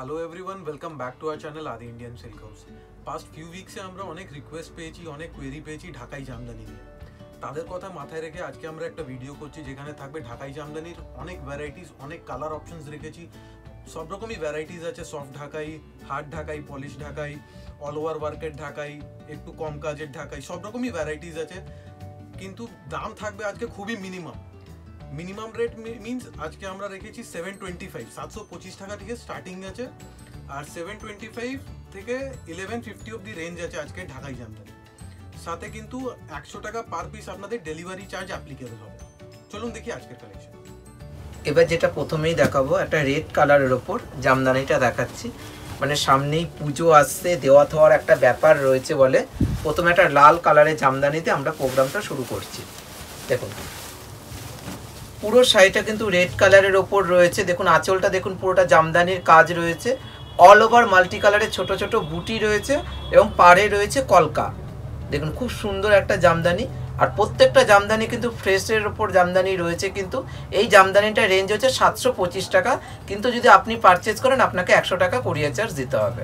Hello everyone welcome back to our channel Adi Indian silk house past few উইকসে আমরা অনেক request পেয়েছি, অনেক query পেয়েছি ঢাকাই জামদানি নিয়ে। তাদের কথা মাথায় রেখে আজকে আমরা একটা ভিডিও করছি যেখানে থাকবে ঢাকাই জামদানির অনেক ভ্যারাইটিস অনেক কালার অপশনস রেখেছি। সব রকমই ভ্যারাইটিস আছে সফট ঢাকাই হার্ড ঢাকাই পলিশ ঢাকাই অল ওভার ওয়ার্কের ঢাকাই একটু কম কাজের ঢাকাই সব রকমই ভ্যারাইটিস আছে। কিন্তু দাম থাকবে আজকে খুবই মিনিমাম মিনিমাম রেট মিনস আজকে আমরা রেখেছি সেভেন টোয়েন্টি ফাইভ সাতশো পঁচিশ টাকা থেকে স্টার্টিং আছে। আর সেভেন টোয়েন্টি ফাইভ থেকে ইলেভেন ফিফটি অব্দি রেঞ্জ আছে আজকে ঢাকাই জামদানি সাথে কিন্তু একশো টাকা পার পিস আপনাদের ডেলিভারি চার্জ অ্যাপ্লিকেবল হবে। চলুন দেখি আজকের কালেকশন এবার যেটা প্রথমেই দেখাবো, একটা রেড কালারের ওপর জামদানিটা দেখাচ্ছি। মানে সামনেই পুজো আসছে, দেওয়া থাওয়ার একটা ব্যাপার রয়েছে বলে। প্রথমে একটা লাল কালারের জামদানিতে আমরা প্রোগ্রামটা শুরু করছি। দেখুন। পুরো শাড়িটা কিন্তু রেড কালারের ওপর রয়েছে। দেখুন, আঁচলটা দেখুন, পুরোটা জামদানির কাজ রয়েছে। অল ওভার মাল্টি কালারের ছোট ছোট বুটি রয়েছে এবং পাড়ে রয়েছে কলকা। দেখুন, খুব সুন্দর একটা জামদানি। আর প্রত্যেকটা জামদানি কিন্তু ফ্রেশের ওপর জামদানি রয়েছে কিন্তু এই জামদানিটা রেঞ্জ হচ্ছে সাতশো পঁচিশ টাকা। কিন্তু যদি আপনি পারচেজ করেন, আপনাকে একশো টাকা কোরিয়ার চার্জ দিতে হবে।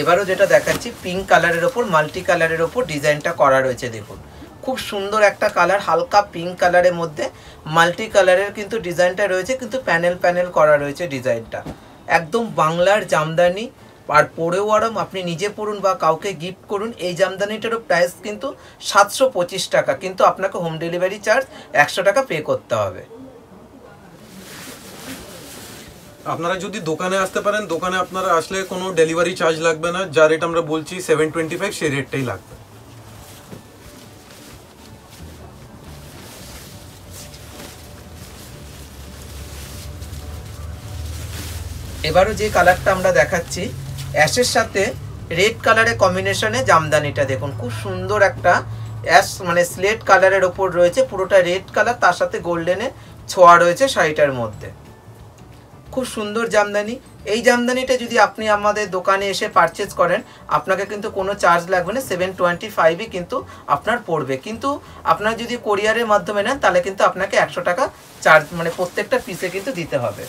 এবারও যেটা দেখাচ্ছি পিঙ্ক কালারের ওপর মাল্টি কালারের ওপর ডিজাইনটা করা রয়েছে, দেখুন। খুব সুন্দর একটা কালার হালকা পিঙ্ক কালারের মধ্যে মাল্টি কালারের কিন্তু ডিজাইনটা রয়েছে, কিন্তু প্যানেল প্যানেল করা রয়েছে ডিজাইনটা একদম বাংলার জামদানি, আর পরেও আরাম, আপনি নিজে পড়ুন বা কাউকে গিফট করুন, এই জামদানিটারও প্রাইস কিন্তু সাতশো পঁচিশ টাকা, কিন্তু আপনাকে হোম ডেলিভারি চার্জ একশো টাকা পে করতে হবে। আপনারা যদি দোকানে আসতে পারেন, দোকানে আপনারা আসলে কোনো ডেলিভারি চার্জ লাগবে না। যা রেট আমরা বলছি সেভেন টোয়েন্টি ফাইভ সেই রেটটাই লাগবে। এবারও যে কালারটা আমরা দেখাচ্ছি অ্যাশের সাথে রেড কালারের কম্বিনেশনে জামদানিটা দেখুন, খুব সুন্দর একটা অ্যাশ মানে স্লেট কালারের ওপর রয়েছে, পুরোটা রেড কালার তার সাথে গোল্ডেনের ছোঁয়া রয়েছে শাড়িটার মধ্যে। খুব সুন্দর জামদানি। এই জামদানিটা যদি আপনি আমাদের দোকানে এসে পারচেজ করেন, আপনাকে কিন্তু কোনো চার্জ লাগবে না সেভেন টোয়েন্টি ফাইভই কিন্তু আপনার পড়বে। কিন্তু আপনার যদি কোরিয়ারের মাধ্যমে নেন, তাহলে কিন্তু আপনাকে একশো টাকা চার্জ মানে প্রত্যেকটা পিসে কিন্তু দিতে হবে।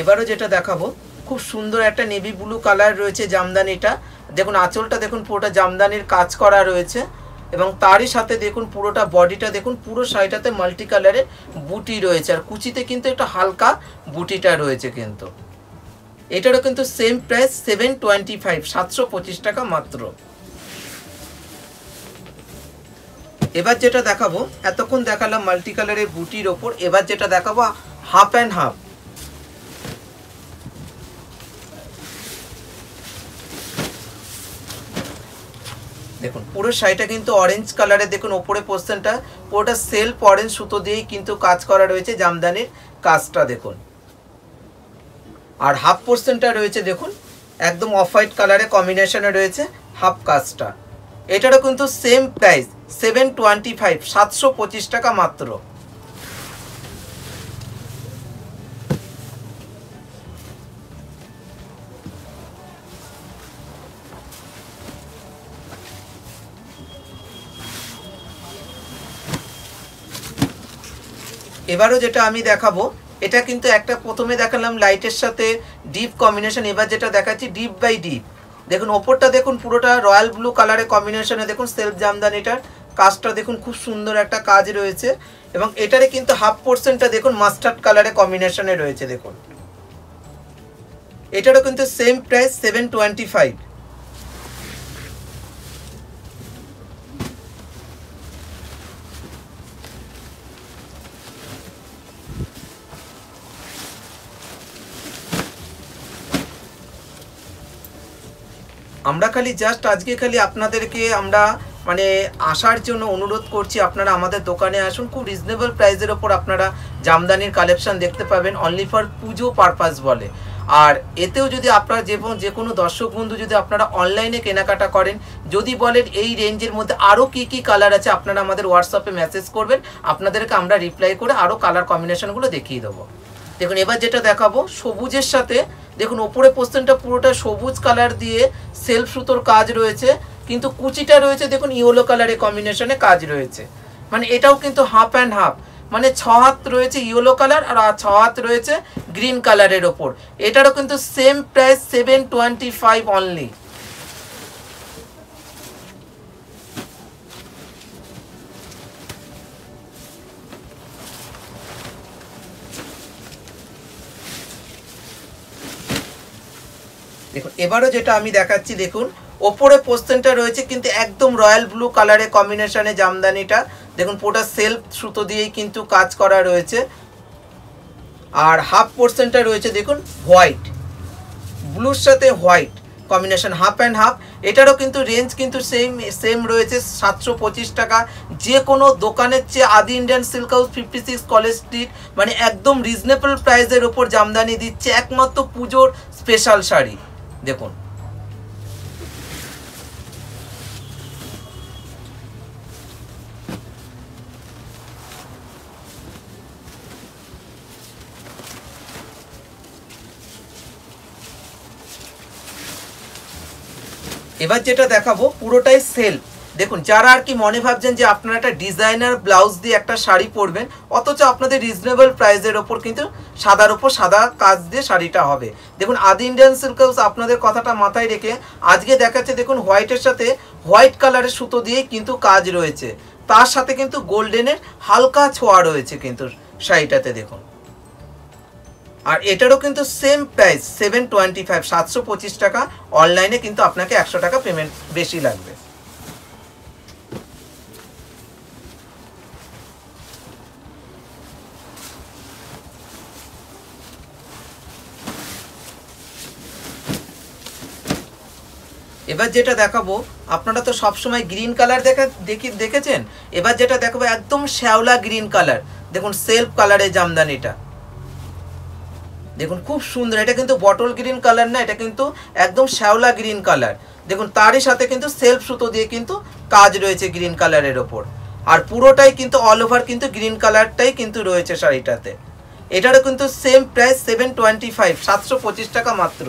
এবারও যেটা দেখাবো খুব সুন্দর একটা নেভি ব্লু কালার রয়েছে জামদানিটা। দেখুন, আঁচলটা দেখুন, পুরোটা জামদানির কাজ করা রয়েছে। এবং তারই সাথে দেখুন, পুরোটা বডিটা দেখুন, পুরো শাড়িটাতে মাল্টি কালারের বুটি রয়েছে। আর কুচিতে কিন্তু একটা হালকা বুটিটা রয়েছে কিন্তু। এটারও কিন্তু same price seven twenty five সাতশো পঁচিশ টাকা মাত্র। এবার যেটা দেখাবো, এতক্ষণ দেখালাম মাল্টি কালারের বুটির ওপর। এবার যেটা দেখাবো হাফ অ্যান্ড হাফ দেখুন, পুরো শাড়িটা কিন্তু অরেঞ্জ কালারে দেখুন, ওপরে পোর্শনটা পুরোটা সেলফ অরেঞ্জ সুতো দিয়েই কিন্তু কাজ করা রয়েছে জামদানির কাজটা, দেখুন। আর হাফ পোর্শনটা রয়েছে, দেখুন, একদম অফ হোয়াইট কালারে কম্বিনেশনে রয়েছে হাফ কাজটা। এটারও কিন্তু same price seven twenty five সাতশো পঁচিশ টাকা মাত্র। এবারও যেটা আমি দেখাবো, এটা কিন্তু একটা প্রথমে দেখালাম লাইটের সাথে ডিপ কম্বিনেশন, এবার যেটা দেখাচ্ছি ডিপ বাই ডিপ। দেখুন, ওপরটা দেখুন পুরোটা রয়্যাল ব্লু কালারের কম্বিনেশনে, দেখুন সেলফ জামদানিটার কাজটা দেখুন খুব সুন্দর একটা কাজ রয়েছে এবং এটারে কিন্তু হাফ পোর্শনটা দেখুন মাস্টার্ড কালারের কম্বিনেশনে রয়েছে, দেখুন। এটারও কিন্তু same price, seven twenty five. আমরা খালি জাস্ট আজকে খালি আপনাদেরকে আমরা মানে আসার জন্য অনুরোধ করছি, আপনারা আমাদের দোকানে আসুন। খুব রিজনেবল প্রাইসের ওপর আপনারা জামদানির কালেকশন দেখতে পাবেন অনলি ফর পুজো পারপাস বলে। আর এতেও যদি আপনারা যে যে কোনো দর্শক বন্ধু যদি আপনারা অনলাইনে কেনাকাটা করেন, যদি বলেন এই রেঞ্জের মধ্যে আরও কি কি কালার আছে, আপনারা আমাদের হোয়াটসঅ্যাপে মেসেজ করবেন, আপনাদেরকে আমরা রিপ্লাই করে আরও কালার কম্বিনেশনগুলো দেখিয়ে দেবো। দেখুন, এবার যেটা দেখাবো, সবুজের সাথে, দেখুন, ওপরে পোস্টেনটা পুরোটা সবুজ কালার দিয়ে সেলফ সুতোর কাজ রয়েছে, কিন্তু কুচিটা রয়েছে, দেখুন ইয়েলো কালারের কম্বিনেশনে কাজ রয়েছে। মানে এটাও কিন্তু হাফ অ্যান্ড হাফ মানে ছ হাত রয়েছে ইয়েলো কালার আর ছ হাত রয়েছে গ্রিন কালারের ওপর। এটারও কিন্তু same price seven twenty five only দেখুন, এবারও যেটা আমি দেখাচ্ছি, দেখুন, ওপরে পোস্টেনটা রয়েছে, কিন্তু একদম রয়্যাল ব্লু কালারের কম্বিনেশনে জামদানিটা। দেখুন, পুরোটা সেলফ সুতো দিয়েই কিন্তু কাজ করা রয়েছে। আর হাফ পোর্শনটা রয়েছে, দেখুন, হোয়াইট। ব্লুর সাথে white combination, half and half. এটারও কিন্তু রেঞ্জ কিন্তু সেম সেম রয়েছে, সাতশো পঁচিশ টাকা। যে কোনো দোকানের চেয়ে Adi Indian silk house fifty six college street মানে একদম রিজনেবল প্রাইসের ওপর জামদানি দিচ্ছে একমাত্র পুজোর স্পেশাল শাড়ি। দেখুন। এবার যেটা দেখাবো পুরোটাই সেলফ দেখুন, যারা আর কি মনে ভাবছেন যে আপনারা একটা ডিজাইনার ব্লাউজ দিয়ে একটা শাড়ি পরবেন, অথচ আপনাদের রিজনেবল প্রাইসের ওপর কিন্তু সাদার ওপর সাদা কাজ দিয়ে শাড়িটা হবে। দেখুন, আদি ইন্ডিয়ান সিল্ক হাউস আপনাদের কথাটা মাথায় রেখে আজকে দেখাচ্ছে, দেখুন হোয়াইটের সাথে হোয়াইট কালারের সুতো দিয়ে কিন্তু কাজ রয়েছে। তার সাথে কিন্তু গোল্ডেনের হালকা ছোঁয়া রয়েছে কিন্তু শাড়িটাতে, দেখুন। আর এটারও কিন্তু same price seven twenty five সাতশো পঁচিশ টাকা। অনলাইনে কিন্তু আপনাকে একশো টাকা পেমেন্ট বেশি লাগবে। এবার যেটা দেখাবো, আপনারা তো সবসময় গ্রিন কালার দেখা, দেখি, দেখেছেন? এবার যেটা দেখাবো একদম শ্যাওলা গ্রিন কালার দেখুন সেলফ কালারের জামদানিটা। দেখুন, খুব সুন্দর। এটা কিন্তু বটল গ্রিন কালার না, এটা কিন্তু একদম শ্যাওলা গ্রিন কালার দেখুন, তারই সাথে কিন্তু সেলফ সুতো দিয়ে কিন্তু কাজ রয়েছে গ্রিন কালারের ওপর। আর পুরোটাই কিন্তু অল ওভার কিন্তু গ্রিন কালারটাই কিন্তু রয়েছে শাড়িটাতে। এটারও কিন্তু same price seven twenty five সাতশো পঁচিশ টাকা মাত্র।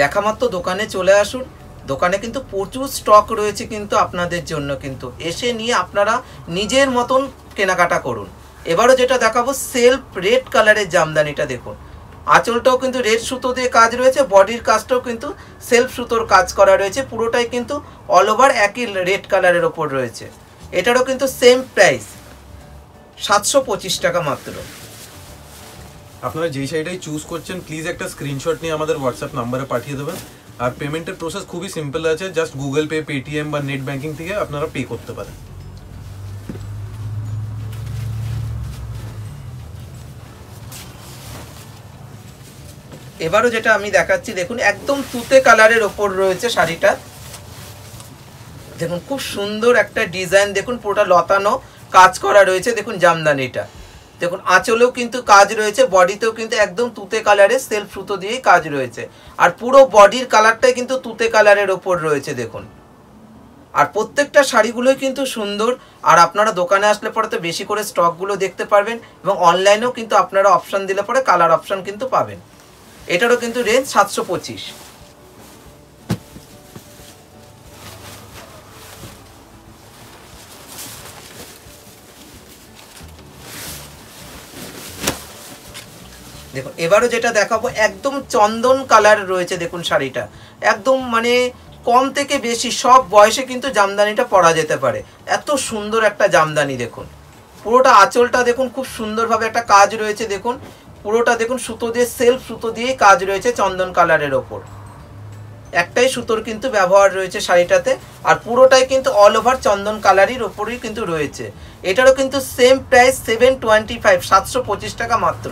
দেখা মাত্র দোকানে চলে আসুন। দোকানে কিন্তু প্রচুর স্টক রয়েছে কিন্তু আপনাদের জন্য কিন্তু। এসে নিয়ে আপনারা নিজের মতন কেনাকাটা করুন। এবারও যেটা দেখাবো সেলফ রেড কালারের জামদানিটা দেখুন। আঁচলটাও কিন্তু রেড সুতো দিয়ে কাজ রয়েছে বডির কাজটাও কিন্তু সেলফ সুতোর কাজ করা রয়েছে। পুরোটাই কিন্তু অল ওভার একই রেড কালারের ওপর রয়েছে। এটারও কিন্তু সেম প্রাইস সাতশো পঁচিশ টাকা মাত্র। আপনারা যেই শাড়িটাই চুজ করছেন প্লিজ একটা স্ক্রিনশট নিয়ে আমাদের হোয়াটসঅ্যাপ নাম্বারে পাঠিয়ে দেবেন। আর পেমেন্টের প্রসেস খুবই সিম্পল আছে জাস্ট গুগল পে পেটিএম বা নেট ব্যাঙ্কিং থেকে আপনারা পে করতে পারেন। এবারও যেটা আমি দেখাচ্ছি, দেখুন, একদম তুতে কালারের ওপর রয়েছে শাড়িটা। দেখুন, খুব সুন্দর একটা ডিজাইন দেখুন, পুরোটা লতানো কাজ করা রয়েছে, দেখুন, জামদানিটা। দেখুন, আঁচলেও কিন্তু কাজ রয়েছে, বডিতেও কিন্তু একদম তুতে কালারের সেলফ সুতো দিয়েই কাজ রয়েছে। আর পুরো বডির কালারটাই কিন্তু তুতে কালারের ওপর রয়েছে, দেখুন। আর প্রত্যেকটা শাড়িগুলোই কিন্তু সুন্দর। আর আপনারা দোকানে আসলে পরে তো বেশি করে স্টকগুলো দেখতে পারবেন এবং অনলাইনেও কিন্তু আপনারা অপশান দিলে পরে কালার অপশান কিন্তু পাবেন। এটারও কিন্তু রেঞ্জ সাতশো পঁচিশ। দেখুন, এবারও যেটা দেখাবো, একদম চন্দন কালার রয়েছে দেখুন শাড়িটা। একদম মানে কম থেকে বেশি সব বয়সে কিন্তু জামদানিটা পরা যেতে পারে। এত সুন্দর একটা জামদানি দেখুন। পুরোটা আঁচলটা দেখুন, খুব সুন্দরভাবে একটা কাজ রয়েছে দেখুন। পুরোটা দেখুন, সুতো দিয়ে সেলফ সুতো দিয়েই কাজ রয়েছে চন্দন কালারের ওপর। একটাই সুতোর কিন্তু ব্যবহার রয়েছে শাড়িটাতে, আর পুরোটাই কিন্তু অল ওভার চন্দন কালারের ওপরই কিন্তু রয়েছে। এটারও কিন্তু same price seven twenty five সাতশো পঁচিশ টাকা মাত্র।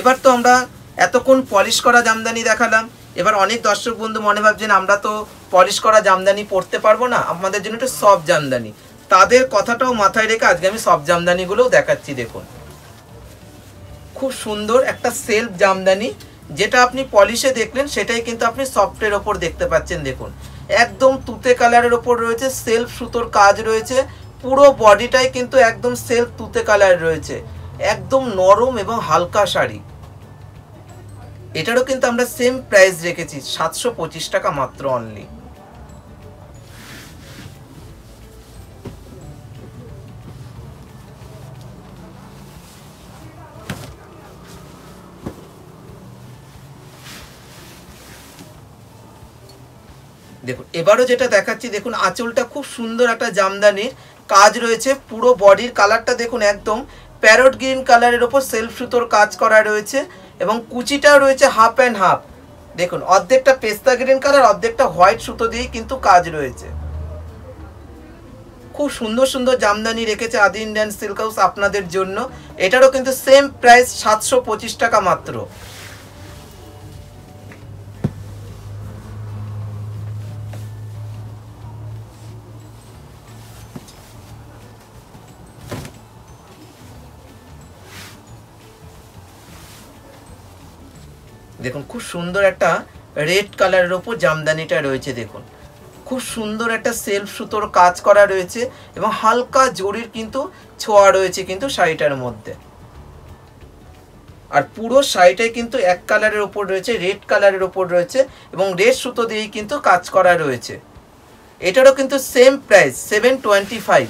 এবার তো আমরা এতক্ষণ পলিশ করা জামদানি দেখালাম। এবার অনেক দর্শক বন্ধু মনে ভাবছেন, আমরা তো পলিশ করা জামদানি পরতে পারব না, আমাদের জন্য একটু সব জামদানি। তাদের কথাটাও মাথায় রেখে আজকে আমি সব জামদানিগুলোও দেখাচ্ছি, দেখুন। খুব সুন্দর একটা সেলফ জামদানি, যেটা আপনি পলিশে দেখলেন, সেটাই কিন্তু আপনি সফটের ওপর দেখতে পাচ্ছেন, দেখুন। একদম তুতে কালারের ওপর রয়েছে, সেলফ সুতোর কাজ রয়েছে, পুরো বডিটাই কিন্তু একদম সেলফ তুতে কালার রয়েছে। একদম নরম এবং হালকা শাড়ি। এটারও কিন্তু আমরা সেম প্রাইস রেখেছি, সাতশো পঁচিশ টাকা মাত্র অনলি দেখুন, এবারও যেটা দেখাচ্ছি, দেখুন, আঁচলটা খুব সুন্দর একটা জামদানির কাজ রয়েছে, পুরো বডির কালারটা দেখুন একদম প্যারট গ্রিন কালারের ওপর সেলফ সুতোর কাজ করা রয়েছে এবং কুচিটাও রয়েছে হাফ অ্যান্ড হাফ। দেখুন, অর্ধেকটা পেস্তা গ্রিন কালার, অর্ধেকটা হোয়াইট সুতো দিয়েই কিন্তু কাজ রয়েছে। খুব সুন্দর সুন্দর জামদানি রেখেছে আদি ইন্ডিয়ান সিল্ক হাউস আপনাদের জন্য। এটারও কিন্তু সেম প্রাইস সাতশো পঁচিশ টাকা মাত্র। দেখুন, খুব সুন্দর একটা রেড কালারের ওপর জামদানিটা রয়েছে, দেখুন। খুব সুন্দর একটা সেলফ সুতোর কাজ করা রয়েছে এবং হালকা জরির কিন্তু ছোঁয়া রয়েছে কিন্তু শাড়িটার মধ্যে। আর পুরো শাড়িটাই কিন্তু এক কালারের ওপর রয়েছে, রেড কালারের ওপর রয়েছে এবং রেড সুতো দিয়েই কিন্তু কাজ করা রয়েছে। এটারও কিন্তু same price seven twenty five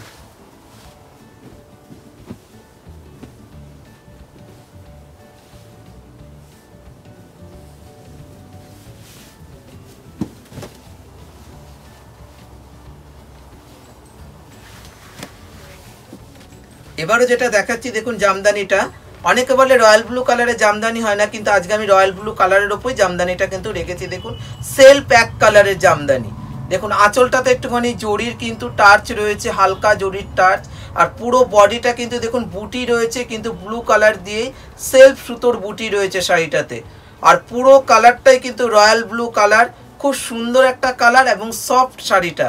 এবারও যেটা দেখাচ্ছি, দেখুন জামদানিটা। অনেকে বলে রয়্যাল ব্লু কালারের জামদানি হয় না, কিন্তু আজকে আমি রয়্যাল ব্লু কালারের ওপরই জামদানিটা কিন্তু রেখেছি। দেখুন, সেল প্যাক কালারের জামদানি। দেখুন, আঁচলটাতে একটুখানি জরির কিন্তু টার্চ রয়েছে, হালকা জরির টার্চ। আর পুরো বডিটা কিন্তু দেখুন, বুটি রয়েছে, কিন্তু ব্লু কালার দিয়ে সেলফ সুতোর বুটি রয়েছে শাড়িটাতে। আর পুরো কালারটাই কিন্তু রয়্যাল ব্লু কালার, খুব সুন্দর একটা কালার এবং সফট শাড়িটা।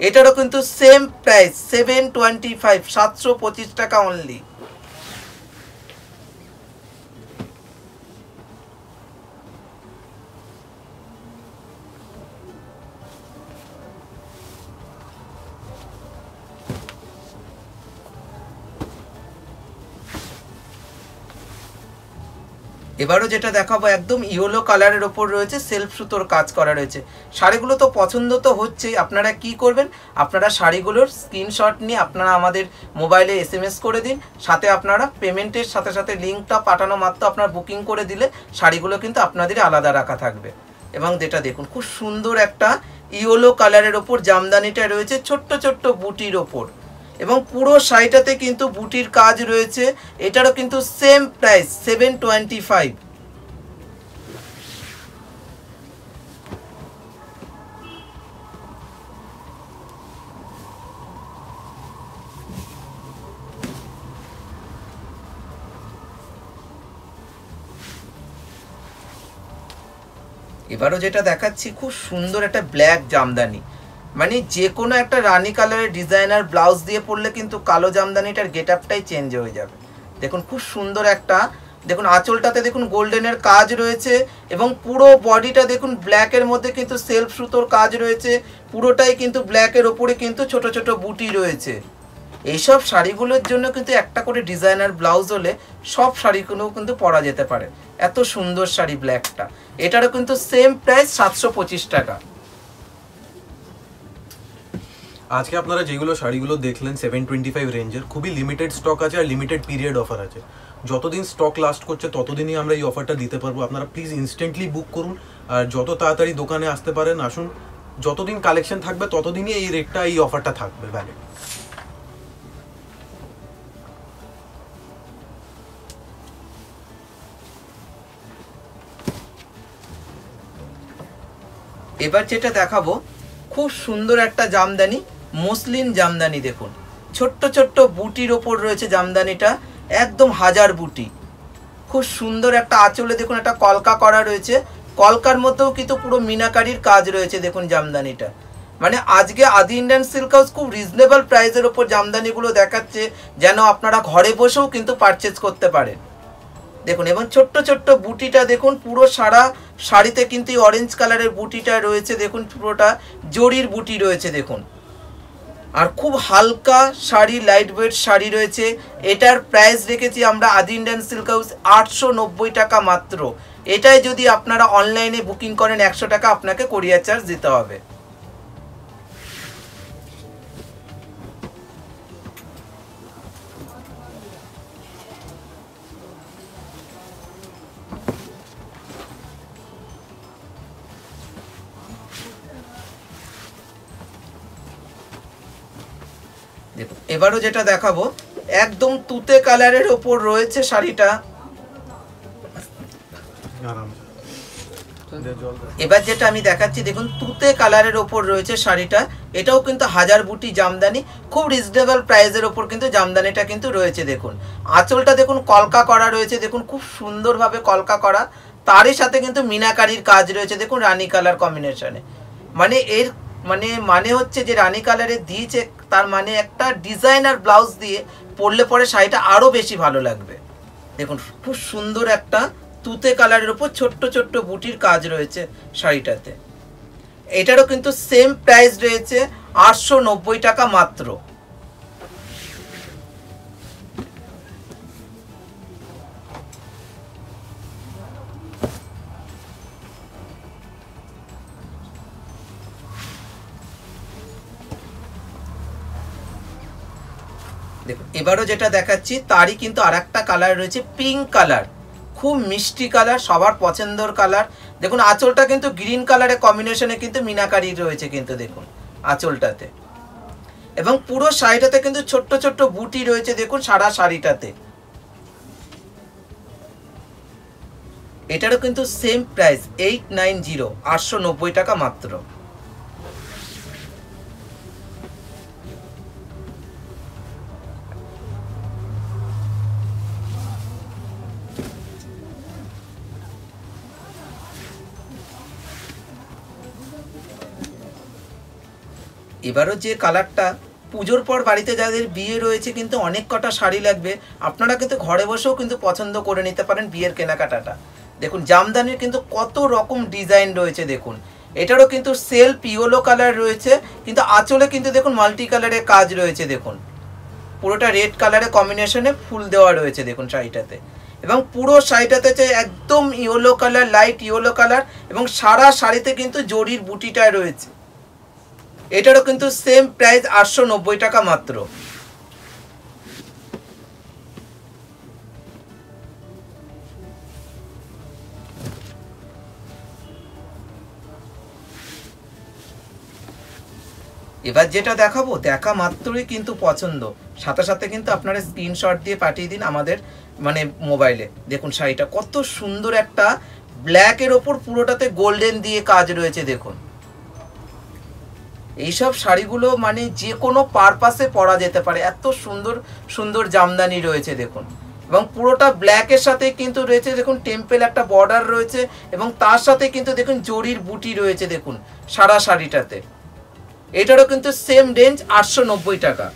এটারও কিন্তু same price seven twenty five সাতশো পঁচিশ টাকা অনলি এবারও যেটা দেখাবো, একদম ইয়েলো কালারের ওপর রয়েছে সেলফ সুতোর কাজ করা রয়েছে। শাড়িগুলো তো পছন্দ তো হচ্ছেই, আপনারা কি করবেন? আপনারা শাড়িগুলোর স্ক্রিনশট নিয়ে আপনারা আমাদের মোবাইলে এস করে দিন, সাথে আপনারা পেমেন্টের সাথে সাথে লিঙ্কটা পাঠানো মাত্র আপনার বুকিং করে দিলে শাড়িগুলো কিন্তু আপনাদের আলাদা রাখা থাকবে। এবং যেটা দেখুন, খুব সুন্দর একটা ইয়েলো কালারের ওপর জামদানিটা রয়েছে, ছোট্ট ছোট্ট বুটির ওপর। এবং পুরো শাড়িটাতে কিন্তু বুটির কাজ রয়েছে। এটারও কিন্তু same price seven twenty five এবারও যেটা দেখাচ্ছি, খুব সুন্দর একটা ব্ল্যাক জামদানি। মানে যে কোনো একটা রানি কালারের ডিজাইনার ব্লাউজ দিয়ে পরলে কিন্তু কালো জামদানিটার গেট আপটাই চেঞ্জ হয়ে যাবে। দেখুন খুব সুন্দর একটা, দেখুন আঁচলটাতে দেখুন গোল্ডেনের কাজ রয়েছে এবং পুরো বডিটা দেখুন ব্ল্যাকের মধ্যে কিন্তু সেলফ সুতোর কাজ রয়েছে, পুরোটাই কিন্তু ব্ল্যাকের ওপরে কিন্তু ছোট ছোট বুটি রয়েছে। এইসব শাড়িগুলোর জন্য কিন্তু একটা করে ডিজাইনার ব্লাউজ হলে সব শাড়িগুলোও কিন্তু পরা যেতে পারে। এত সুন্দর শাড়ি ব্ল্যাকটা। এটারও কিন্তু সেম প্রাইস সাতশো পঁচিশ টাকা। আজকে আপনারা যেগুলো শাড়িগুলো দেখলেন সেভেন টোয়েন্টি ফাইভ রেঞ্জের খুবই লিমিটেড স্টক আছে আর লিমিটেড পিরিয়ড অফার আছে। যতদিন স্টক লাস্ট করছে, ততদিনই আমরা এই অফারটা দিতে পারব। আপনারা প্লিজ ইনস্ট্যান্টলি বুক করুন আর যত তাড়াতাড়ি দোকানে আসতে পারেন, আসুন। যতদিন কালেকশন থাকবে, ততদিনই এই রেটটা এই অফারটা থাকবে ভ্যালিড এবার যেটা দেখাবো, খুব সুন্দর একটা জামদানি মসলিন জামদানি দেখুন। ছোট্ট ছোট্ট বুটির ওপর রয়েছে জামদানিটা, একদম হাজার বুটি। খুব সুন্দর একটা আঁচলে দেখুন, একটা কলকা করা রয়েছে। কলকার মধ্যেও কিন্তু পুরো মিনাকারির কাজ রয়েছে দেখুন জামদানিটা। মানে আজকে আদি ইন্ডিয়ান সিল্ক হাউস খুব রিজনেবল প্রাইসের ওপর জামদানিগুলো দেখাচ্ছে, যেন আপনারা ঘরে বসেও কিন্তু পারচেজ করতে পারেন। দেখুন, এবং ছোট্ট ছোট্ট বুটিটা দেখুন, পুরো সারা শাড়িতে কিন্তু এই অরেঞ্জ কালারের বুটিটা রয়েছে, দেখুন পুরোটা। জরির বুটি রয়েছে, দেখুন। আর খুব হালকা শাড়ি লাইট ওয়েট শাড়ি রয়েছে। এটার প্রাইস রেখেছি আমরা আদি ইন্ডিয়ান সিল্ক হাউস আটশো নব্বই টাকা মাত্র। এটাই যদি আপনারা অনলাইনে বুকিং করেন, একশো টাকা আপনাকে কোরিয়ার চার্জ দিতে হবে। এবারও যেটা দেখাবো একদম তুতে কালারের ওপর রয়েছে শাড়িটা। এবার যেটা আমি দেখাচ্ছি দেখুন তুতে কালারের ওপর রয়েছে শাড়িটা। এটাও কিন্তু হাজার বুটি জামদানি খুব রিজনেবল প্রাইসের ওপর কিন্তু জামদানিটা কিন্তু রয়েছে দেখুন। আঁচলটা দেখুন কলকা করা রয়েছে দেখুন খুব সুন্দরভাবে কলকা করা। তারই সাথে কিন্তু মিনাকারির কাজ রয়েছে দেখুন রানী কালার কম্বিনেশনে মানে এর মানে মানে হচ্ছে যে রানী কালারের দিয়েছে, তার মানে একটা ডিজাইনার ব্লাউজ দিয়ে পরলে পরে শাড়িটা আরও বেশি ভালো লাগবে। দেখুন, খুব সুন্দর একটা তুতে কালারের উপর ছোট্ট ছোট্ট বুটির কাজ রয়েছে শাড়িটাতে। এটারও কিন্তু সেম প্রাইস রয়েছে আটশো নব্বই টাকা মাত্র। এবারও যেটা দেখাচ্ছি, তারই কিন্তু আর একটা কালার রয়েছে পিঙ্ক কালার খুব মিষ্টি কালার সবার পছন্দর কালার দেখুন, আঁচলটা কিন্তু গ্রিন কালারের কম্বিনেশনে কিন্তু মিনাকারি রয়েছে কিন্তু, দেখুন, আঁচলটাতে। এবং পুরো শাড়িটাতে কিন্তু ছোট্ট ছোট্ট বুটি রয়েছে, দেখুন, সারা শাড়িটাতে। এটারও কিন্তু same price eight nine zero আটশো নব্বই টাকা মাত্র। এবারও যে কালারটা, পুজোর পর বাড়িতে যাদের বিয়ে রয়েছে কিন্তু অনেক কটা শাড়ি লাগবে আপনারা কিন্তু ঘরে বসেও কিন্তু পছন্দ করে নিতে পারেন বিয়ের কেনাকাটাটা। দেখুন, জামদানির কিন্তু কত রকম ডিজাইন রয়েছে, দেখুন। এটারও কিন্তু সেলফ ইয়েলো কালার রয়েছে, কিন্তু আঁচলে কিন্তু দেখুন মাল্টি কালারের কাজ রয়েছে, দেখুন। পুরোটা রেড কালারের কম্বিনেশনে ফুল দেওয়া রয়েছে, দেখুন শাড়িটাতে। এবং পুরো শাড়িটাতে হচ্ছে একদম yellow colour, light yellow colour, এবং সারা শাড়িতে কিন্তু জরির বুটিটা রয়েছে। এটারও কিন্তু সেম প্রাইস আটশো নব্বই টাকা মাত্র। এবার যেটা দেখাবো, দেখা মাত্রই কিন্তু পছন্দ। সাথে সাথে কিন্তু আপনারা স্ক্রিনশট দিয়ে পাঠিয়ে দিন আমাদের মানে মোবাইলে দেখুন শাড়িটা কত সুন্দর একটা ব্ল্যাকের ওপর পুরোটাতে গোল্ডেন দিয়ে কাজ রয়েছে, দেখুন। এইসব শাড়িগুলো মানে যে কোনো পারপাসে পরা যেতে পারে। এত সুন্দর সুন্দর জামদানি রয়েছে, দেখুন। এবং পুরোটা ব্ল্যাকের সাথে কিন্তু রয়েছে, দেখুন টেম্পেল একটা বর্ডার রয়েছে এবং তার সাথে কিন্তু দেখুন, জরির বুটি রয়েছে, দেখুন, সারা শাড়িটাতে। এটারও কিন্তু সেম রেঞ্জ আটশো নব্বই টাকা।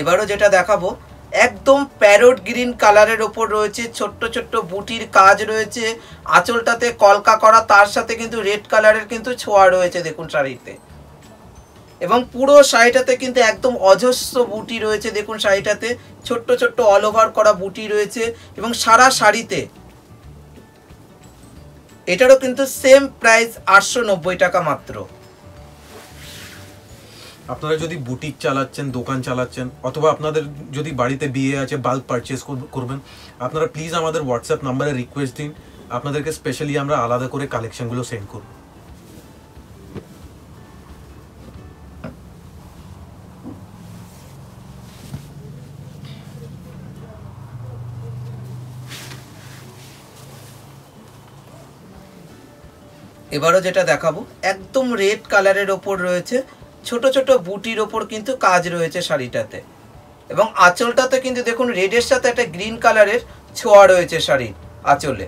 এবারও যেটা দেখাবো, একদম প্যারোট গ্রিন কালারের ওপর রয়েছে, ছোট্ট ছোট্ট বুটির কাজ রয়েছে, আঁচলটাতে কলকা করা, তার সাথে কিন্তু রেড কালারের কিন্তু ছোঁয়া রয়েছে, দেখুন শাড়িতে। এবং পুরো শাড়িটাতে কিন্তু একদম অজস্র বুটি রয়েছে, দেখুন শাড়িটাতে, ছোট্ট ছোট্ট অল ওভার করা বুটি রয়েছে, এবং সারা শাড়িতে। এটারও কিন্তু সেম প্রাইস আটশো নব্বই টাকা মাত্র। আপনারা যদি বুটিক চালাচ্ছেন, দোকান চালাচ্ছেন, অথবা আপনাদের যদি বাড়িতে বিয়ে আছে বাল্ক পারচেস করবেন, আপনারা প্লিজ আমাদের হোয়াটসঅ্যাপ নাম্বারে রিকোয়েস্ট দিন। আপনাদেরকে স্পেশালি আমরা আলাদা করে কালেকশনগুলো সেন্ড করব। এবারও যেটা দেখাবো, একদম রেড কালারের ওপর রয়েছে ছোট ছোট বুটির ওপর কিন্তু কাজ রয়েছে শাড়িটাতে। এবং আঁচলটাতে কিন্তু দেখুন রেডের সাথে একটা গ্রিন কালারের ছোঁয়া রয়েছে শাড়ির আঁচলে।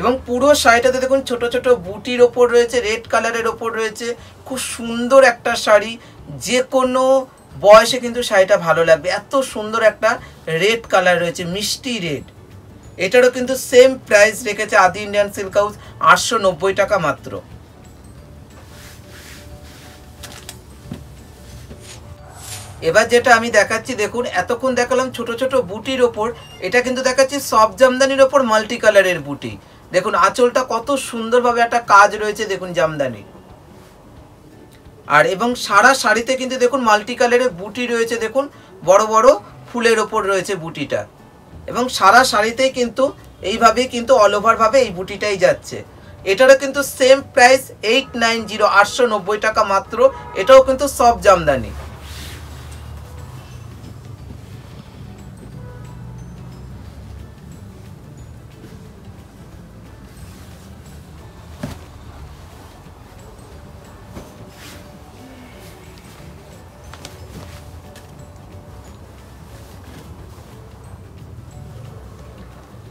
এবং পুরো শাড়িটাতে দেখুন, ছোট ছোট বুটির ওপর রয়েছে রেড কালারের ওপর রয়েছে, খুব সুন্দর একটা শাড়ি। যে কোনো বয়সে কিন্তু শাড়িটা ভালো লাগবে। এত সুন্দর একটা রেড কালার রয়েছে, মিষ্টি রেড এটারও কিন্তু সেম প্রাইস রেখেছে আদি ইন্ডিয়ান সিল্ক হাউস আটশো নব্বই টাকা মাত্র। এবার যেটা আমি দেখাচ্ছি, দেখুন, এতক্ষণ দেখালাম ছোট ছোট বুটির ওপর। এটা কিন্তু দেখাচ্ছি সব জামদানির ওপর মাল্টি কালারের বুটি। দেখুন, আঁচলটা কত সুন্দরভাবে একটা কাজ রয়েছে, দেখুন জামদানির আর এবং সারা শাড়িতে কিন্তু দেখুন মাল্টি কালারের বুটি রয়েছে, দেখুন, বড় বড় ফুলের ওপর রয়েছে বুটিটা। এবং সারা শাড়িতেই কিন্তু এইভাবেই কিন্তু অল ওভারভাবে এই বুটিটাই যাচ্ছে। এটারও কিন্তু same price eight nine zero আটশো নব্বই টাকা মাত্র। এটাও কিন্তু সব জামদানি।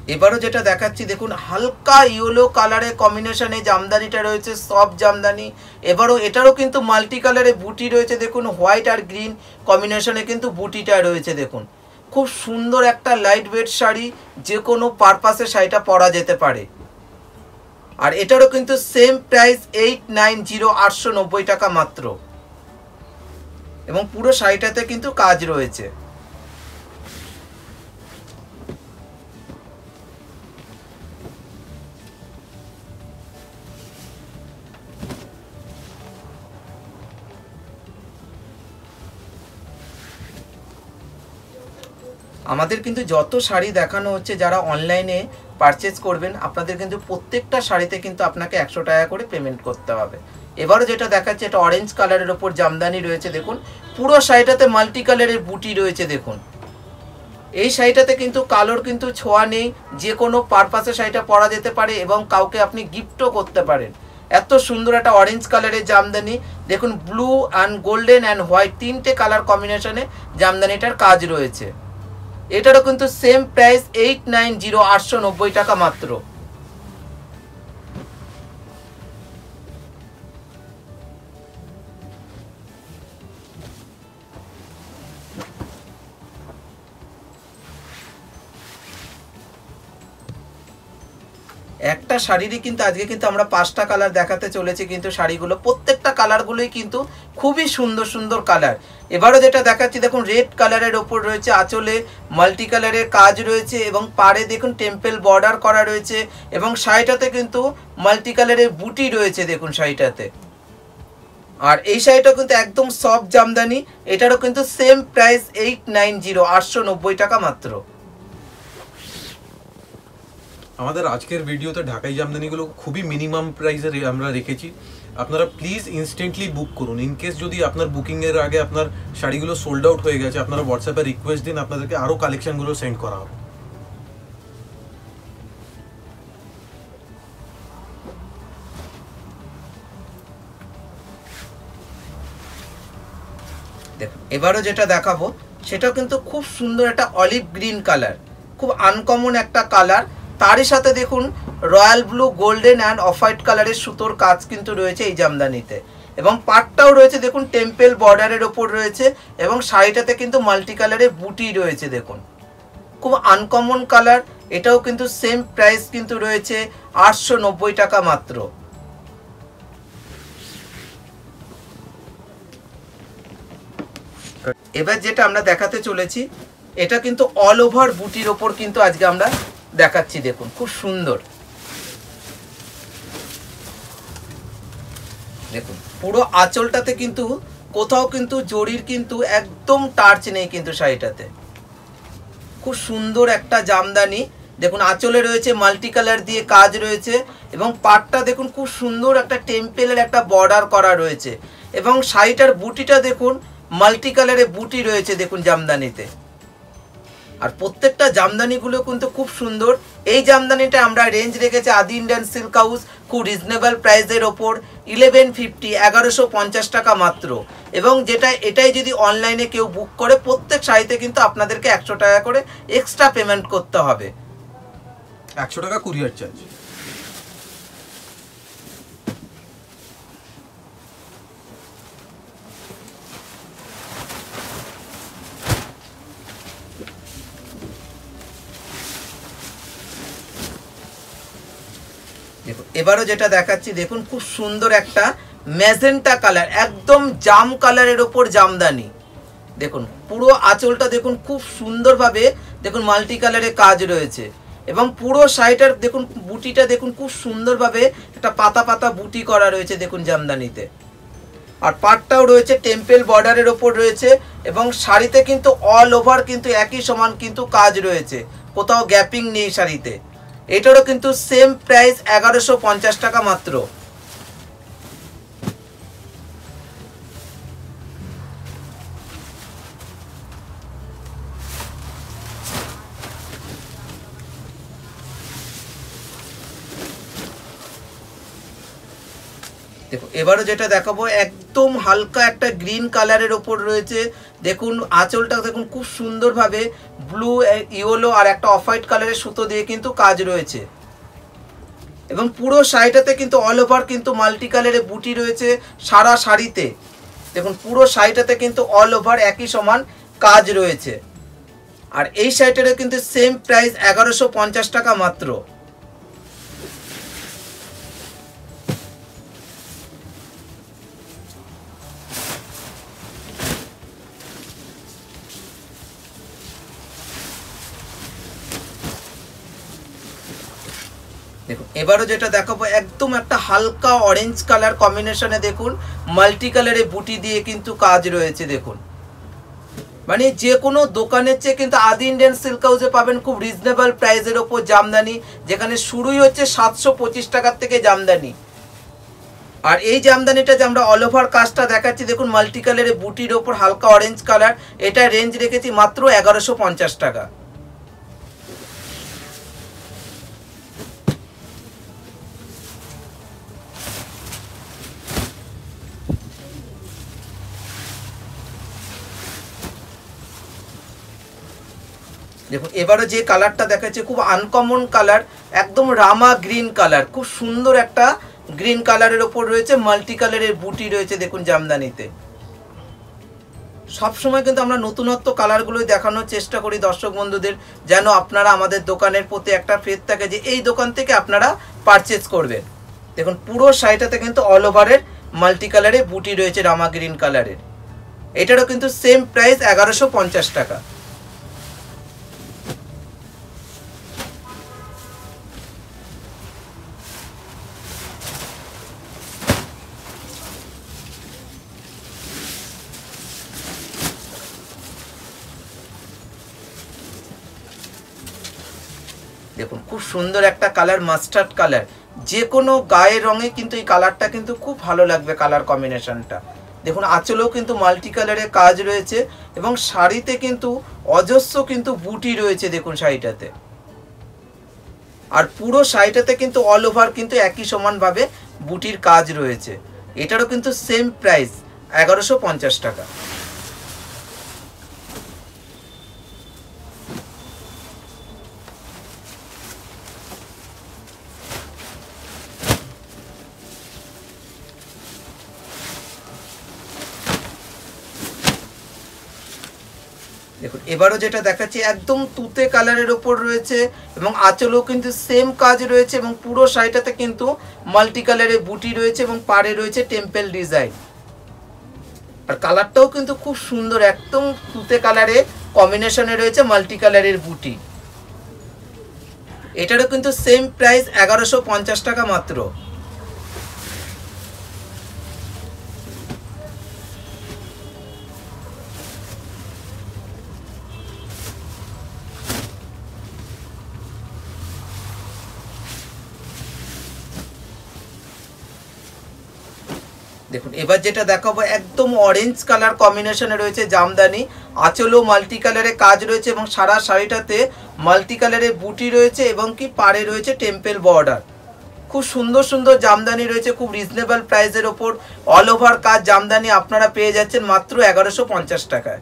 এবারও যেটা দেখাচ্ছি দেখুন হালকা ইয়েলো কালারে কম্বিনেশনে জামদানিটা রয়েছে সব জামদানি এবারও এটারও কিন্তু মাল্টি কালারে বুটি রয়েছে দেখুন হোয়াইট আর গ্রিন কম্বিনেশনে কিন্তু বুটিটা রয়েছে দেখুন খুব সুন্দর একটা লাইট ওয়েট শাড়ি যে কোনো পারপাসে শাড়িটা পরা যেতে পারে আর এটারও কিন্তু same price eight nine zero আটশো নব্বই টাকা মাত্র এবং পুরো শাড়িটাতে কিন্তু কাজ রয়েছে আমাদের কিন্তু যত শাড়ি দেখানো হচ্ছে, যারা অনলাইনে পারচেজ করবেন, আপনাদের কিন্তু প্রত্যেকটা শাড়িতে কিন্তু আপনাকে একশো টাকা করে পেমেন্ট করতে হবে। এবারও যেটা দেখাচ্ছে, এটা অরেঞ্জ কালারের ওপর জামদানি রয়েছে, দেখুন। পুরো শাড়িটাতে মাল্টি কালারের বুটি রয়েছে, দেখুন। এই শাড়িটাতে কিন্তু কালোর কিন্তু ছোঁয়া নেই, যে কোনো পারপাসে শাড়িটা পরা যেতে পারে এবং কাউকে আপনি গিফটও করতে পারেন। এত সুন্দর একটা অরেঞ্জ কালারের জামদানি, দেখুন blue and golden and white তিনটে কালার কম্বিনেশনে জামদানিটার কাজ রয়েছে। এটারও কিন্তু same price eight nine zero আটশো নব্বই টাকা মাত্র। একটা শাড়িরই কিন্তু আজকে কিন্তু আমরা পাঁচটা কালার দেখাতে চলেছি কিন্তু শাড়িগুলো। প্রত্যেকটা কালারগুলোই কিন্তু খুবই সুন্দর সুন্দর কালার এবারও যেটা দেখাচ্ছি, দেখুন রেড কালারের ওপর রয়েছে আঁচলে মাল্টি কালারের কাজ রয়েছে এবং পাড়ে দেখুন টেম্পেল বর্ডার করা রয়েছে এবং শাড়িটাতে কিন্তু মাল্টি কালারের বুটি রয়েছে, দেখুন, শাড়িটাতে। আর এই শাড়িটা কিন্তু একদম সফট জামদানি, এটারও কিন্তু same price eight nine zero আটশো নব্বই টাকা মাত্র। আমাদের আজকের ভিডিওতে ঢাকাই জামদানিগুলো খুবই মিনিমাম প্রাইসে আমরা রেখেছি। আপনারা প্লিজ ইনস্ট্যান্টলি বুক করুন। ইন কেস যদি আপনার বুকিংয়ের আগে আপনার শাড়িগুলো সোল্ড আউট হয়ে গেছে, আপনারা হোয়াটসঅ্যাপে রিকোয়েস্ট দিন, আপনাদেরকে আরও কালেকশনগুলো সেন্ড করা হবে। এবারও যেটা দেখাবো, সেটাও কিন্তু খুব সুন্দর একটা অলিভ গ্রিন কালার খুব আনকমন একটা কালার তারই সাথে দেখুন, royal blue, golden and off white কালারের সুতোর কাজ কিন্তু রয়েছে এই জামদানিতে। এবং পাটটাও রয়েছে, দেখুন, টেম্পেল বর্ডারের ওপর রয়েছে এবং শাড়িটাতে কিন্তু মাল্টি কালারের বুটি রয়েছে, দেখুন। খুব আনকমন কালার এটাও কিন্তু সেম প্রাইস কিন্তু রয়েছে আটশো নব্বই টাকা মাত্র। এবার যেটা আমরা দেখাতে চলেছি, এটা কিন্তু অল ওভার বুটির ওপর কিন্তু আজকে আমরা দেখাচ্ছি, দেখুন, খুব সুন্দর। দেখুন, পুরো আঁচলটাতে কিন্তু, কোথাও কিন্তু জরির কিন্তু একদম টার্চ নেই কিন্তু শাড়িটাতে। খুব সুন্দর একটা জামদানি। দেখুন, আঁচলে রয়েছে মাল্টি কালার দিয়ে কাজ রয়েছে এবং পাটটা দেখুন, খুব সুন্দর একটা টেম্পেলের একটা বর্ডার করা রয়েছে। এবং শাড়িটার বুটিটা দেখুন মাল্টি কালারে বুটি রয়েছে দেখুন জামদানিতে। আর প্রত্যেকটা জামদানিগুলো কিন্তু খুব সুন্দর। এই জামদানিটা আমরা রেঞ্জ রেখেছি আদি ইন্ডিয়ান সিল্ক হাউস খুব রিজনেবল প্রাইসের ওপর ইলেভেন ফিফটি এগারোশো পঞ্চাশ টাকা মাত্র। এবং যেটা, এটাই যদি অনলাইনে কেউ বুক করে, প্রত্যেক শাড়িতে কিন্তু আপনাদেরকে একশো টাকা করে এক্সট্রা পেমেন্ট করতে হবে। একশো টাকা কুরিয়ার চার্জ দেখুন, এবারও যেটা দেখাচ্ছি, দেখুন খুব সুন্দর একটা ম্যাজেন্টা কালার, একদম জাম কালারের ওপর জামদানি। দেখুন, পুরো আঁচলটা দেখুন খুব সুন্দরভাবে, দেখুন মাল্টি কালারে কাজ রয়েছে। এবং পুরো শাড়িটার, দেখুন, বুটিটা দেখুন খুব সুন্দরভাবে একটা পাতা পাতা বুটি করা রয়েছে, দেখুন জামদানিতে। আর পাটটাও রয়েছে, টেম্পেল বর্ডারের ওপর রয়েছে, এবং শাড়িতে কিন্তু অল ওভার কিন্তু একই সমান কিন্তু কাজ রয়েছে। কোথাও গ্যাপিং নেই শাড়িতে। এটারও কিন্তু সেম প্রাইস এগারোশো টাকা মাত্র। এবারও যেটা দেখাবো, একদম হালকা একটা গ্রিন কালারের ওপর রয়েছে। দেখুন, আঁচলটা দেখুন খুব সুন্দরভাবে ব্লু ইয়েলো আর একটা অফ হোয়াইট কালারের সুতো দিয়ে কিন্তু কাজ রয়েছে। এবং পুরো শাড়িটাতে কিন্তু অল ওভার কিন্তু মাল্টি কালারের বুটি রয়েছে সারা শাড়িতে। দেখুন, পুরো শাড়িটাতে কিন্তু অল ওভার একই সমান কাজ রয়েছে। আর এই শাড়িটারও কিন্তু সেম প্রাইস এগারোশো টাকা মাত্র। এবারও যেটা দেখাবো, একদম একটা হালকা অরেঞ্জ কালার কম্বিনেশনে দেখুন মাল্টি কালারে বুটি দিয়ে কিন্তু কাজ রয়েছে, দেখুন। মানে যে কোনো দোকানের চেয়ে কিন্তু আদি ইন্ডিয়ান সিল্ক হাউসে পাবেন খুব রিজনেবল প্রাইসের ওপর জামদানি, যেখানে শুরুই হচ্ছে সাতশো পঁচিশ টাকার থেকে জামদানি। আর এই জামদানিটা যে আমরা অল ওভার কাজটা দেখাচ্ছি, দেখুন মাল্টি কালারের বুটির ওপর হালকা অরেঞ্জ কালার এটা রেঞ্জ রেখেছি মাত্র এগারোশো টাকা। দেখুন, এবারও যে কালারটা দেখাচ্ছে, খুব আনকমন কালার একদম রামা গ্রিন কালার খুব সুন্দর একটা গ্রিন কালারের ওপর রয়েছে মাল্টি কালারের বুটি রয়েছে, দেখুন জামদানিতে। সবসময় কিন্তু আমরা নতুনত্ব কালারগুলোই দেখানোর চেষ্টা করি দর্শক বন্ধুদের, যেন আপনারা আমাদের দোকানের প্রতি একটা ফেদ থাকে যে এই দোকান থেকে আপনারা পারচেজ করবেন। দেখুন, পুরো শাড়িটাতে কিন্তু অল ওভারের মাল্টি কালারে বুটি রয়েছে রামা গ্রিন কালারের এটারও কিন্তু সেম প্রাইস এগারোশো টাকা দেখুন খুব সুন্দর একটা কালার মাস্টার্ড কালার যে কোনো গায়ের রঙে কিন্তু এই কালারটা কিন্তু খুব ভালো লাগবে কালার কম্বিনেশনটা দেখুন, আঁচলেও কিন্তু মাল্টি কালারের কাজ রয়েছে এবং শাড়িতে কিন্তু অজস্র কিন্তু বুটি রয়েছে দেখুন শাড়িটাতে। আর পুরো শাড়িটাতে কিন্তু অল ওভার কিন্তু একই সমানভাবে বুটির কাজ রয়েছে। এটারও কিন্তু সেম প্রাইস এগারোশো টাকা দেখুন এবারও যেটা দেখাচ্ছি, একদম তুতে কালারের ওপর রয়েছে এবং আঁচলেও কিন্তু সেম কাজ রয়েছে এবং পুরো শাড়িটাতে কিন্তু মাল্টি কালারের বুটি রয়েছে এবং পাড়ে রয়েছে টেম্পেল ডিজাইন আর কালারটাও কিন্তু খুব সুন্দর, একদম তুতে কালারে কম্বিনেশনে রয়েছে মাল্টি কালারের বুটি। এটারও কিন্তু সেম প্রাইস এগারোশো টাকা মাত্র। এবার যেটা দেখাবো, একদম অরেঞ্জ কালার কম্বিনেশনে রয়েছে জামদানি, আঁচলও মাল্টি কালারে কাজ রয়েছে এবং সারা শাড়িটাতে মাল্টি কালারের বুটি রয়েছে এবং কি পাড়ে রয়েছে টেম্পেল বর্ডার খুব সুন্দর সুন্দর জামদানি রয়েছে, খুব রিজনেবল প্রাইসের ওপর। অল ওভার কাজ জামদানি আপনারা পেয়ে যাচ্ছেন মাত্র এগারোশো টাকায়।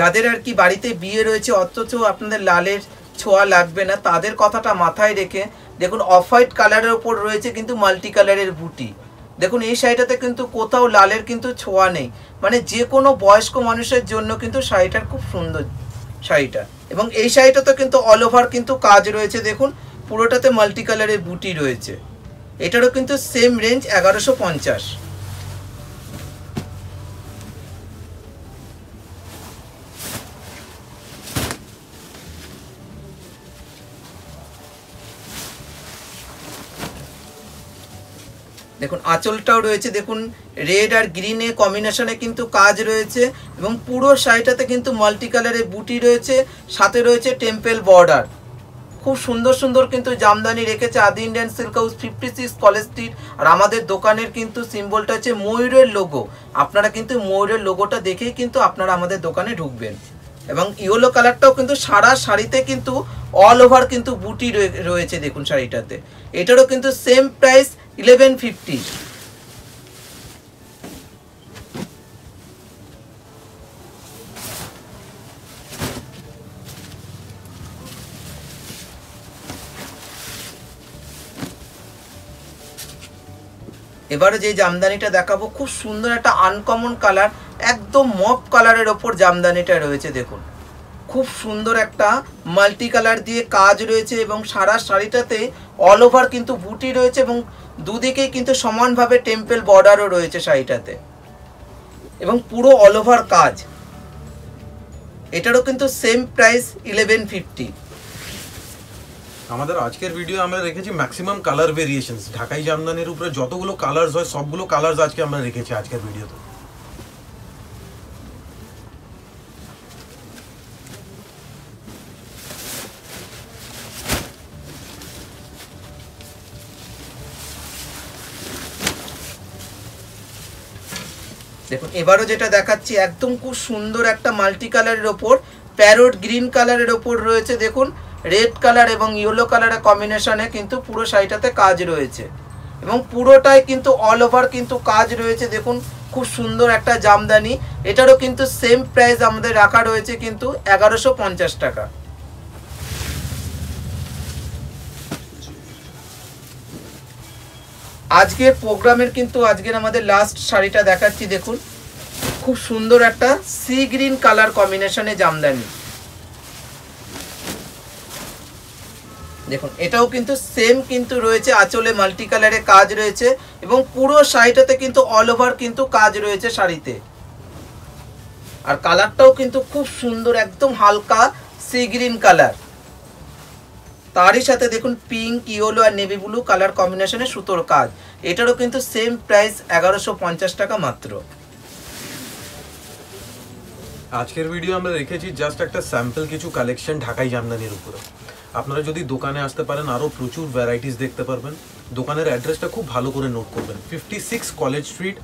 যাদের আর কি বাড়িতে বিয়ে রয়েছে, অথচ আপনাদের লালের ছোঁয়া লাগবে না, তাদের কথাটা মাথায় রেখে, দেখুন অফ হোয়াইট কালারের ওপর রয়েছে কিন্তু মাল্টি কালারের বুটি। দেখুন, এই শাড়িটাতে কিন্তু কোথাও লালের কিন্তু ছোঁয়া নেই। মানে যে কোনো বয়স্ক মানুষের জন্য কিন্তু শাড়িটার খুব সুন্দর শাড়িটা। এবং এই শাড়িটাতে কিন্তু অল ওভার কিন্তু কাজ রয়েছে, দেখুন, পুরোটাতে মাল্টি কালারের বুটি রয়েছে। এটারও কিন্তু সেম রেঞ্জ এগারোশো পঞ্চাশ। দেখুন, আঁচলটাও রয়েছে, দেখুন রেড আর গ্রিনে কম্বিনেশনে কিন্তু কাজ রয়েছে এবং পুরো শাড়িটাতে কিন্তু মাল্টি কালারের বুটি রয়েছে, সাথে রয়েছে টেম্পেল বর্ডার খুব সুন্দর সুন্দর কিন্তু জামদানি রেখেছে, Adi Indian silk house fifty six college street আর আমাদের দোকানের কিন্তু সিম্বলটা হচ্ছে ময়ূরের লোগো আপনারা কিন্তু ময়ূরের লোগোটা দেখেই কিন্তু আপনারা আমাদের দোকানে ঢুকবেন। এবং ইয়েলো কালারটাও কিন্তু সারা শাড়িতে কিন্তু অল ওভার কিন্তু বুটি রয়ে- রয়েছে দেখুন শাড়িটাতে। এটারও কিন্তু সেম প্রাইস ইলেভেন ফিফটি এবারে যে জামদানিটা দেখাবো, খুব সুন্দর একটা আনকমন কালার একদম মপ কালারের ওপর জামদানিটা রয়েছে, দেখুন। খুব সুন্দর একটা মাল্টি কালার দিয়ে কাজ রয়েছে এবং সারা শাড়িটাতে অল ওভার কিন্তু বুটি রয়েছে এবং দুদিকেই কিন্তু সমানভাবে টেম্পেল বর্ডারও রয়েছে শাড়িটাতে। এবং পুরো অল ওভার কাজ। এটারও কিন্তু সেম প্রাইস ইলেভেন ফিফটি আমাদের আজকের ভিডিও আমরা রেখেছি ম্যাক্সিমাম কালার ভেরিয়েশনস ঢাকাই জামদানির উপরে যতগুলো কালার্স হয়, সবগুলো কালার্স আজকে আমরা রেখেছি আজকের ভিডিওতে এবারও যেটা দেখাচ্ছি, একদম খুব সুন্দর একটা মাল্টি কালারের ওপর, প্যারোট গ্রিন কালারের ওপর রয়েছে, দেখুন, রেড কালার এবং ইয়েলো কালারের কম্বিনেশনে কিন্তু পুরো শাড়িটাতে কাজ রয়েছে। এবং পুরোটাই কিন্তু অল ওভার কিন্তু কাজ রয়েছে, দেখুন, খুব সুন্দর একটা জামদানি। এটারও কিন্তু সেম প্রাইস আমাদের রাখা রয়েছে কিন্তু এগারোশো পঞ্চাশ টাকা। আজকের প্রোগ্রামের কিন্তু, আজকের আমাদের লাস্ট শাড়িটা দেখাচ্ছি, দেখুন। খুব সুন্দর একটা সি গ্রিন কালার কম্বিনেশনে জামদানি। দেখুন, এটাও কিন্তু সেম কিন্তু রয়েছে, আঁচলে মাল্টি কালারে কাজ রয়েছে এবং পুরো শাড়িটাতে কিন্তু অল ওভার কিন্তু কাজ রয়েছে শাড়িতে। আর কালারটাও কিন্তু খুব সুন্দর, একদম হালকা সি গ্রিন কালার। তারই সাথে দেখুন পিঙ্ক ইয়েলো আর নেভি ব্লু কালার কম্বিনেশনে সুতোর কাজ। এটারও কিন্তু সেম প্রাইস এগারোশো টাকা মাত্র। আজকের ভিডিও আমরা রেখেছি জাস্ট একটা স্যাম্পল কিছু কালেকশন ঢাকাই জামদানির উপরে। আপনারা যদি দোকানে আসতে পারেন আরও প্রচুর ভ্যারাইটিস দেখতে পারবেন। দোকানের অ্যাড্রেসটা খুব ভালো করে নোট করবেন। Fifty six college street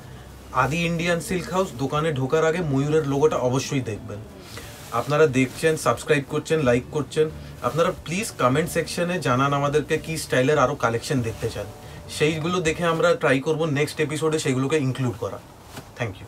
Adi Indian silk house দোকানে ঢোকার আগে ময়ূরের লোগোটা অবশ্যই দেখবেন। আপনারা দেখছেন সাবস্ক্রাইব করছেন লাইক করছেন। আপনারা প্লিজ কমেন্ট সেকশনে জানান আমাদেরকে কি স্টাইলের আরও কালেকশন দেখতে চান। সেইগুলো দেখে আমরা ট্রাই করব নেক্সট এপিসোডে সেগুলোকে ইনক্লুড করা। Thank you